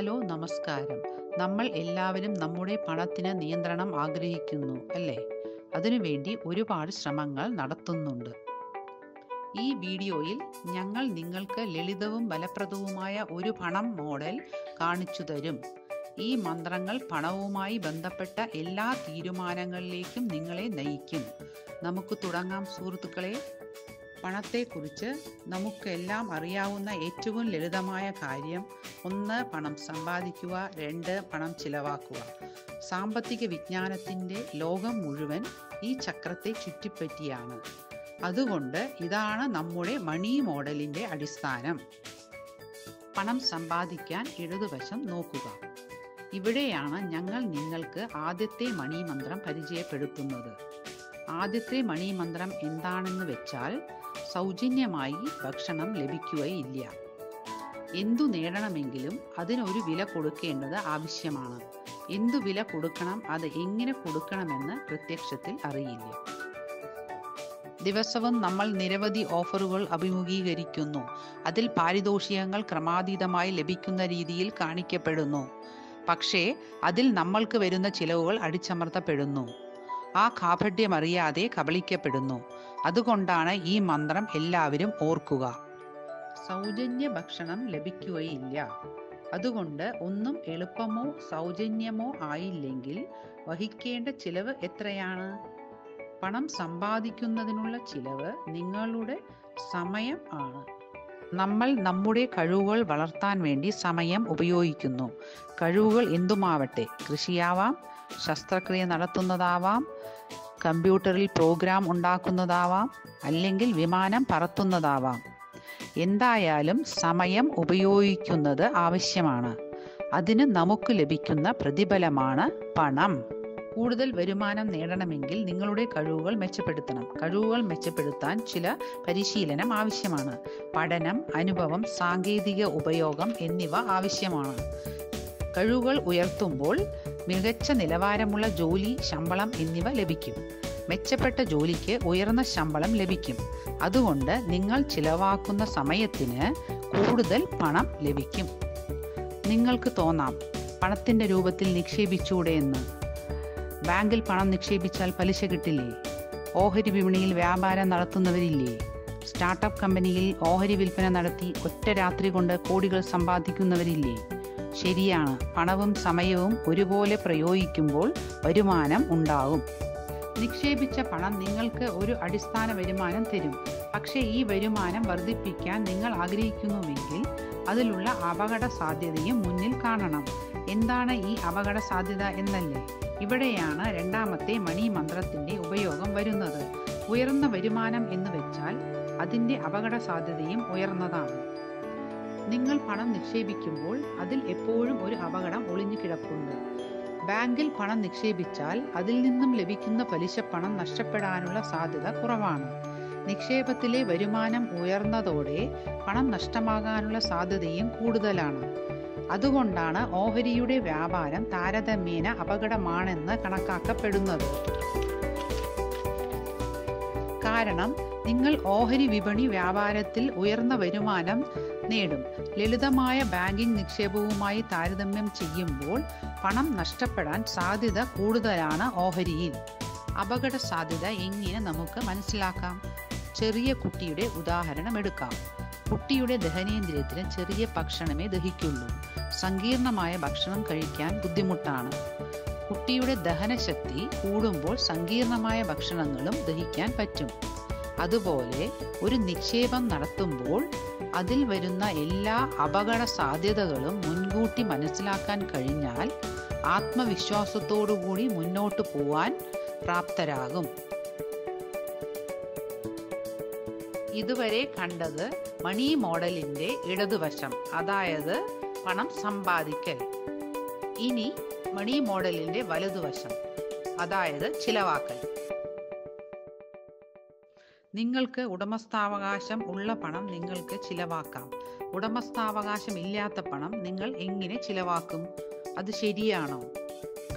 Hello നമസ്കാരം. നമ്മൾ എല്ലാവരും നമ്മുടെ പണത്തിന് നിയന്ത്രണം ആഗ്രഹിക്കുന്നു അല്ലേ? അതിനുവേണ്ടി ഒരുപാട് ശ്രമങ്ങൾ നടത്തുന്നുണ്ട്. ഈ വീഡിയോയിൽ ഞങ്ങൾ നിങ്ങൾക്ക് ലളിതവും ഫലപ്രദവുമായ ഒരു പണം മോഡൽ കാണിച്ചു തരും. ഈ മന്ത്രങ്ങൾ പണവുമായി ബന്ധപ്പെട്ട എല്ലാ തീരുമാനങ്ങളിലേക്കും നിങ്ങളെ നയിക്കും. നമുക്ക് തുടങ്ങാം സുഹൃത്തുക്കളെ. പണത്തെക്കുറിച്ച് നമുക്കെല്ലാം അറിയാവുന്ന ഏറ്റവും ലളിതമായ കാര്യം ഒന്ന് പണം സമ്പാദിക്കുക രണ്ട് പണം ചിലവാക്കുക. സാമ്പത്തിക വിജ്ഞാനത്തിന്റെ ലോകം മുഴുവൻ ഈ ചക്രത്തെ ചുറ്റിപ്പറ്റിയാണ്. അതുകൊണ്ട് ഇതാണ് നമ്മുടെ മണി മോഡലിന്റെ അടിസ്ഥാനം. പണം സമ്പാദിക്കാൻ ഇടതുവശം നോക്കുക. ഇവിടെയാണ് ഞങ്ങൾ നിങ്ങൾക്ക് ആദ്യത്തെ മണി മന്ത്രം പരിചയപ്പെടുത്തുന്നത്. ആദ്യത്തെ മണി മന്ത്രം എന്താണെന്ന് വെച്ചാൽ സൗജന്യമായി ഭക്ഷണം ലഭിക്കുകയില്ല. എന്തു നേടണമെങ്കിലും അതിനൊരു വില കൊടുക്കേണ്ടത് ആവശ്യമാണ്. എന്തു വില കൊടുക്കണം അത് എങ്ങനെ കൊടുക്കണമെന്ന് പ്രത്യക്ഷത്തിൽ അറിയില്ല. ദിവസവും നമ്മൾ നിരവധി ഓഫറുകൾ അഭിമുഖീകരിക്കുന്നു. അതിൽ പാരിതോഷികങ്ങൾ ക്രമാതീതമായി ലഭിക്കുന്ന രീതിയിൽ കാണിക്കപ്പെടുന്നു. പക്ഷേ അതിൽ നമ്മൾക്ക് വരുന്ന ചിലവുകൾ അടിച്ചമർത്തപ്പെടുന്നു. ആ കാപഢ്യമറിയാതെ കബളിക്കപ്പെടുന്നു. അതുകൊണ്ടാണ് ഈ മന്ത്രം എല്ലാവരും ഓർക്കുക. സൗജന്യ ഭക്ഷണം ലഭിക്കുകയില്ല. അതുകൊണ്ട് ഒന്നും എളുപ്പമോ സൗജന്യമോ ആയില്ലെങ്കിൽ വഹിക്കേണ്ട ചിലവ് എത്രയാണ്? പണം സമ്പാദിക്കുന്നതിനുള്ള ചിലവ് നിങ്ങളുടെ സമയം ആണ്. നമ്മൾ നമ്മുടെ കഴിവുകൾ വളർത്താൻ വേണ്ടി സമയം ഉപയോഗിക്കുന്നു. കഴിവുകൾ എന്തുമാവട്ടെ? കൃഷിയാവാം ശസ്ത്രക്രിയ നടത്തുന്നതാവാം കമ്പ്യൂട്ടറിൽ പ്രോഗ്രാം ഉണ്ടാക്കുന്നതാവാം അല്ലെങ്കിൽ വിമാനം പറത്തുന്നതാവാം. എന്തായാലും സമയം ഉപയോഗിക്കുന്നത് ആവശ്യമാണ്. അതിന് നമുക്ക് ലഭിക്കുന്ന പ്രതിഫലമാണ് പണം. കൂടുതൽ വരുമാനം നേടണമെങ്കിൽ നിങ്ങളുടെ കഴിവുകൾ മെച്ചപ്പെടുത്തണം. കഴിവുകൾ മെച്ചപ്പെടുത്താൻ ചില പരിശീലനം ആവശ്യമാണ്. പഠനം അനുഭവം സാങ്കേതിക ഉപയോഗം എന്നിവ ആവശ്യമാണ്. കഴിവുകൾ ഉയർത്തുമ്പോൾ മികച്ച നിലവാരമുള്ള ജോലി ശമ്പളം എന്നിവ ലഭിക്കും. മെച്ചപ്പെട്ട ജോലിക്ക് ഉയർന്ന ശമ്പളം ലഭിക്കും. അതുകൊണ്ട് നിങ്ങൾ ചിലവാക്കുന്ന സമയത്തിന് കൂടുതൽ പണം ലഭിക്കും. നിങ്ങൾക്ക് തോന്നാം പണത്തിന്റെ രൂപത്തിൽ നിക്ഷേപിച്ചൂടെ എന്ന്. ബാങ്കിൽ പണം നിക്ഷേപിച്ചാൽ പലിശ കിട്ടില്ലേ? ഓഹരി വിപണിയിൽ വ്യാപാരം നടത്തുന്നവരില്ലേ? സ്റ്റാർട്ടപ്പ് കമ്പനിയിൽ ഓഹരി വിൽപ്പന നടത്തി ഒറ്റ രാത്രി കൊണ്ട് കോടികൾ സമ്പാദിക്കുന്നവരില്ലേ? ശരിയാണ്. പണവും സമയവും ഒരുപോലെ പ്രയോഗിക്കുമ്പോൾ വരുമാനം ഉണ്ടാവും നിക്ഷേപിച്ച പണം നിങ്ങൾക്ക് ഒരു അടിസ്ഥാന വരുമാനം തരും. പക്ഷേ ഈ വരുമാനം വർദ്ധിപ്പിക്കാൻ നിങ്ങൾ ആഗ്രഹിക്കുന്നുവെങ്കിൽ അതിലുള്ള അപകട സാധ്യതയും മുന്നിൽ കാണണം. എന്താണ് ഈ അപകട സാധ്യത എന്നല്ലേ? ഇവിടെയാണ് രണ്ടാമത്തെ മണി മന്ത്രത്തിന്റെ ഉപയോഗം വരുന്നത്. ഉയർന്ന വരുമാനം എന്ന് വെച്ചാൽ അതിന്റെ അപകട സാധ്യതയും ഉയർന്നതാണ്. നിങ്ങൾ പണം നിക്ഷേപിക്കുമ്പോൾ അതിൽ എപ്പോഴും ഒരു അപകടം ഒളിഞ്ഞു കിടപ്പുണ്ട്. ബാങ്കിൽ പണം നിക്ഷേപിച്ചാൽ അതിൽ നിന്നും ലഭിക്കുന്ന പലിശ പണം നഷ്ടപ്പെടാനുള്ള സാധ്യത കുറവാണ്. നിക്ഷേപത്തിലെ വരുമാനം ഉയർന്നതോടെ പണം നഷ്ടമാകാനുള്ള സാധ്യതയും കൂടുതലാണ്. അതുകൊണ്ടാണ് ഓഹരിയുടെ വ്യാപാരം താരതമ്യേന അപകടമാണെന്ന് കണക്കാക്കപ്പെടുന്നത്. കാരണം നിങ്ങൾ ഓഹരി വിപണി വ്യാപാരത്തിൽ ഉയർന്ന വരുമാനം നേടും. ലളിതമായ ബാങ്കിംഗ് നിക്ഷേപവുമായി താരതമ്യം ചെയ്യുമ്പോൾ പണം നഷ്ടപ്പെടാൻ സാധ്യത കൂടുതലാണ് ഓഹരിയിൽ. അപകട സാധ്യത എങ്ങനെ നമുക്ക് മനസ്സിലാക്കാം? ചെറിയ കുട്ടിയുടെ ഉദാഹരണം എടുക്കാം. കുട്ടിയുടെ ദഹനേന്ദ്രിയത്തിന് ചെറിയ ഭക്ഷണമേ ദഹിക്കുള്ളൂ. സങ്കീർണമായ ഭക്ഷണം കഴിക്കാൻ ബുദ്ധിമുട്ടാണ്. കുട്ടിയുടെ ദഹനശക്തി കൂടുമ്പോൾ സങ്കീർണമായ ഭക്ഷണങ്ങളും ദഹിക്കാൻ പറ്റും. അതുപോലെ ഒരു നിക്ഷേപം നടത്തുമ്പോൾ അതിൽ വരുന്ന എല്ലാ അപകട സാധ്യതകളും മുൻകൂട്ടി മനസ്സിലാക്കാൻ കഴിഞ്ഞാൽ ആത്മവിശ്വാസത്തോടുകൂടി മുന്നോട്ട് പോവാൻ പ്രാപ്തരാകും. ഇതുവരെ കണ്ടത് മണി മോഡലിന്റെ ഇടതുവശം അതായത് പണം സമ്പാദിക്കൽ. ഇനി മണി മോഡലിന്റെ വലതുവശം അതായത് ചിലവാക്കൽ. നിങ്ങൾക്ക് ഉടമസ്ഥാവകാശം ഉള്ള പണം നിങ്ങൾക്ക് ചിലവാക്കാം. ഉടമസ്ഥാവകാശം ഇല്ലാത്ത പണം നിങ്ങൾ എങ്ങനെ ചിലവാക്കും? അത് ശരിയാണോ?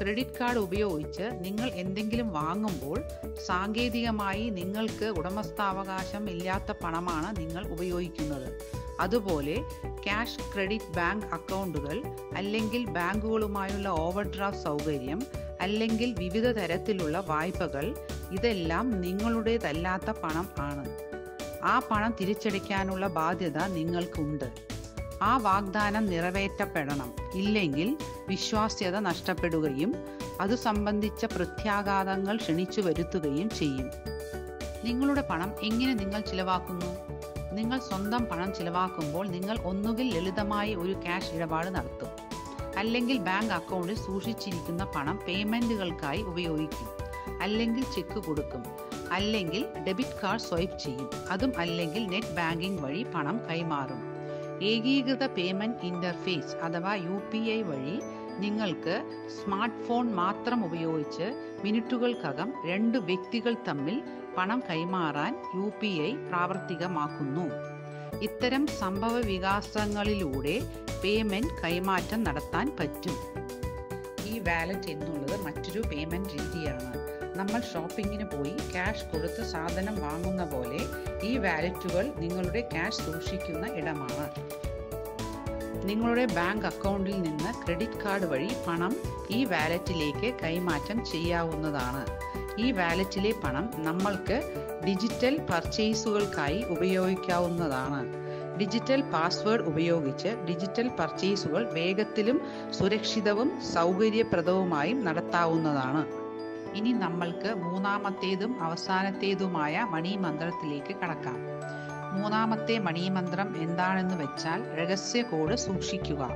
ക്രെഡിറ്റ് കാർഡ് ഉപയോഗിച്ച് നിങ്ങൾ എന്തെങ്കിലും വാങ്ങുമ്പോൾ സാങ്കേതികമായി നിങ്ങൾക്ക് ഉടമസ്ഥാവകാശം ഇല്ലാത്ത പണമാണ് നിങ്ങൾ ഉപയോഗിക്കുന്നത്. അതുപോലെ ക്യാഷ് ക്രെഡിറ്റ് ബാങ്ക് അക്കൗണ്ടുകൾ അല്ലെങ്കിൽ ബാങ്കുകളുമായുള്ള ഓവർഡ്രാഫ്റ്റ് സൗകര്യം അല്ലെങ്കിൽ വിവിധ തരത്തിലുള്ള വായ്പകൾ ഇതെല്ലാം നിങ്ങളുടേതല്ലാത്ത പണം ആണ്. ആ പണം തിരിച്ചടിക്കാനുള്ള ബാധ്യത നിങ്ങൾക്കുണ്ട്. ആ വാഗ്ദാനം നിറവേറ്റപ്പെടണം. ഇല്ലെങ്കിൽ വിശ്വാസ്യത നഷ്ടപ്പെടുകയും അത് സംബന്ധിച്ച പ്രത്യാഘാതങ്ങൾ ക്ഷണിച്ചു വരുത്തുകയും ചെയ്യും. നിങ്ങളുടെ പണം എങ്ങനെ നിങ്ങൾ ചിലവാക്കുന്നു? നിങ്ങൾ സ്വന്തം പണം ചിലവാക്കുമ്പോൾ നിങ്ങൾ ഒന്നുകിൽ ലളിതമായി ഒരു ക്യാഷ് ഇടപാട് നടത്തും. അല്ലെങ്കിൽ ബാങ്ക് അക്കൗണ്ടിൽ സൂക്ഷിച്ചിരിക്കുന്ന പണം പേയ്മെന്റുകൾക്കായി ഉപയോഗിക്കും. അല്ലെങ്കിൽ ചെക്ക് കൊടുക്കും. അല്ലെങ്കിൽ ഡെബിറ്റ് കാർഡ് സ്വൈപ്പ് ചെയ്യും. അതും അല്ലെങ്കിൽ നെറ്റ് ബാങ്കിംഗ് വഴി പണം കൈമാറും. ഏകീകൃത പേയ്മെന്റ് ഇന്റർഫേസ് അഥവാ യു പി ഐ വഴി നിങ്ങൾക്ക് സ്മാർട്ട് ഫോൺ മാത്രം ഉപയോഗിച്ച് മിനിറ്റുകൾക്കകം രണ്ട് വ്യക്തികൾ തമ്മിൽ പണം കൈമാറാൻ യു പി ഐ പ്രാവർത്തികമാക്കുന്നു. ഇത്തരം സംഭവ വികാസങ്ങളിലൂടെ പേയ്മെന്റ് കൈമാറ്റം നടത്താൻ പറ്റും. ഈ വാലറ്റ് എന്നുള്ളത് മറ്റൊരു പേയ്മെന്റ് രീതിയാണ്. നമ്മൾ ഷോപ്പിങ്ങിന് പോയി ക്യാഷ് കൊടുത്ത് സാധനം വാങ്ങുന്ന പോലെ ഈ വാലറ്റുകൾ നിങ്ങളുടെ ക്യാഷ് സൂക്ഷിക്കുന്ന ഇടമാണ്. നിങ്ങളുടെ ബാങ്ക് അക്കൗണ്ടിൽ നിന്ന് ക്രെഡിറ്റ് കാർഡ് വഴി പണം ഈ വാലറ്റിലേക്ക് കൈമാറ്റം ചെയ്യാവുന്നതാണ്. ഈ വാലറ്റിലെ പണം നമ്മൾക്ക് ഡിജിറ്റൽ പർച്ചേസുകൾക്കായി ഉപയോഗിക്കാവുന്നതാണ്. ഡിജിറ്റൽ പാസ്വേഡ് ഉപയോഗിച്ച് ഡിജിറ്റൽ പർച്ചേസുകൾ വേഗത്തിലും സുരക്ഷിതവും സൗകര്യപ്രദവുമായും നടത്താവുന്നതാണ്. ഇനി നമ്മൾക്ക് മൂന്നാമത്തേതും അവസാനത്തേതുമായ മണിമന്ത്രത്തിലേക്ക് കടക്കാം. മൂന്നാമത്തെ മണിമന്ത്രം എന്താണെന്ന് വെച്ചാൽ രഹസ്യ കോഡ് സൂക്ഷിക്കുക.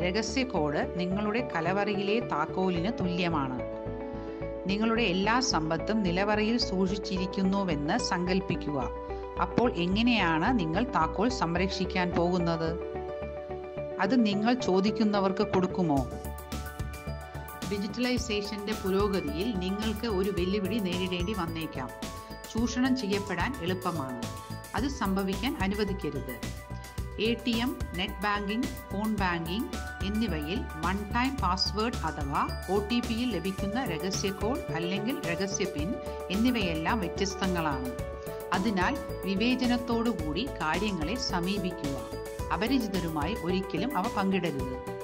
രഹസ്യ കോഡ് നിങ്ങളുടെ കലവറയിലെ താക്കോലിന് തുല്യമാണ്. നിങ്ങളുടെ എല്ലാ സമ്പത്തും നിലവറയിൽ സൂക്ഷിച്ചിരിക്കുന്നുവെന്ന് സങ്കല്പിക്കുക അപ്പോൾ എങ്ങനെയാണ് നിങ്ങൾ താക്കോൽ സംരക്ഷിക്കാൻ പോകുന്നത്? അത് നിങ്ങൾ ചോദിക്കുന്നവർക്ക് കൊടുക്കുമോ? ഡിജിറ്റലൈസേഷന്റെ പുരോഗതിയിൽ നിങ്ങൾക്ക് ഒരു വെല്ലുവിളി നേരിടേണ്ടി വന്നേക്കാം. ചൂഷണം ചെയ്യപ്പെടാൻ എളുപ്പമാണ്. അത് സംഭവിക്കാൻ അനുവദിക്കരുത്. A T M net banking phone banking എന്നിവയിൽ വൺ ടൈം പാസ്വേഡ് അഥവാ ഒ ടി പിയിൽ ലഭിക്കുന്ന രഹസ്യ കോഡ് അല്ലെങ്കിൽ രഹസ്യ പിൻ എന്നിവയെല്ലാം വ്യത്യസ്തങ്ങളാണ്. അതിനാൽ വിവേചനത്തോടുകൂടി കാര്യങ്ങളെ സമീപിക്കുക. അപരിചിതരുമായി ഒരിക്കലും അവ പങ്കിടരുത്.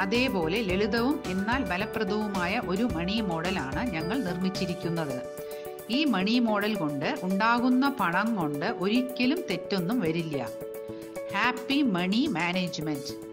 അതേപോലെ ലളിതവും എന്നാൽ ഫലപ്രദവുമായ ഒരു മണി മോഡലാണ് ഞങ്ങൾ നിർമ്മിച്ചിരിക്കുന്നത്. ഈ മണി മോഡൽ കൊണ്ട് ഉണ്ടാകുന്ന പണം കൊണ്ട് ഒരിക്കലും തെറ്റൊന്നും വരില്ല. Happy money management.